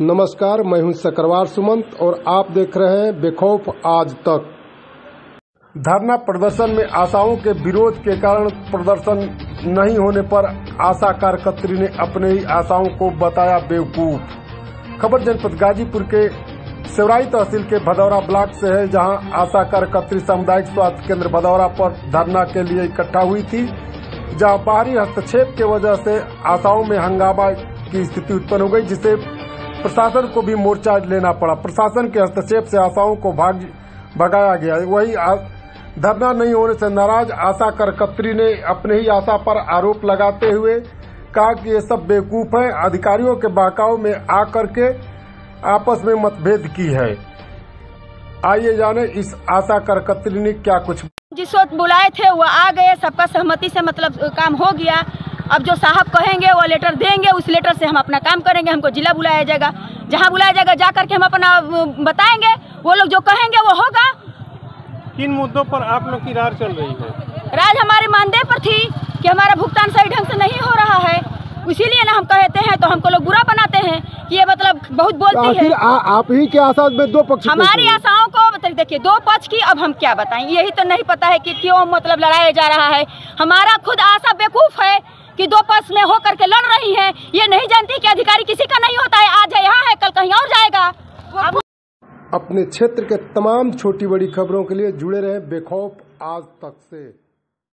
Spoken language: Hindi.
नमस्कार, मैं हूँ सकरवार सुमंत और आप देख रहे हैं बेखौफ आज तक। धरना प्रदर्शन में आशाओं के विरोध के कारण प्रदर्शन नहीं होने पर आशा कार्यकर्त्री ने अपने ही आशाओं को बताया बेवकूफ़। खबर जनपद गाजीपुर के सेवराई तहसील के भदौरा ब्लॉक से है, जहाँ आशा कार्यकर्त्री सामुदायिक स्वास्थ्य केंद्र भदौरा पर धरना के लिए इकट्ठा हुई थी, जहाँ बाहरी हस्तक्षेप के वजह से आशाओं में हंगामा की स्थिति उत्पन्न हो गई, जिसे प्रशासन को भी मोर्चा लेना पड़ा। प्रशासन के हस्तक्षेप से आशाओं को भाग, भगाया गया। वही धरना नहीं होने से नाराज़ आशा कार्यकर्त्री ने अपने ही आशा पर आरोप लगाते हुए कहा कि ये सब बेवकूफ़ है। अधिकारियों के बहकाव में आकर के आपस में मतभेद की है। आइए जाने इस आशा करकत्री ने क्या कुछ जिस वक्त बुलाए थे, वो आ गए। सबका सहमति से मतलब काम हो गया। अब जो साहब कहेंगे वो लेटर देंगे उस लेटर से हम अपना काम करेंगे हमको जिला बुलाया जाएगा। जहाँ बुलाया जाएगा जा करके हम अपना बताएँगे वो लोग जो कहेंगे वो होगा। किन मुद्दों पर आप लोग की रार चल रही है? राज हमारे मानदेय पर थी कि हमारा भुगतान सही ढंग से नहीं हो रहा है। इसीलिए ना हम कहते हैं तो हमको लोग बुरा बनाते हैं कि ये मतलब बहुत बोलती है। आ, आप ही के आशा में दो पक्ष हमारी आशाओं को मतलब देखिए दो पक्ष की अब हम क्या बताएँ? यही तो नहीं पता है कि क्यों मतलब लड़ाया जा रहा है। हमारा खुद आशा बेवकूफ़ है कि दो पक्ष में होकर के लड़ रही हैं। ये नहीं जानती कि अधिकारी किसी का नहीं होता है। आज है यहाँ है, कल कहीं और जाएगा। अपने क्षेत्र के तमाम छोटी बड़ी खबरों के लिए जुड़े रहे बेखौफ आज तक से।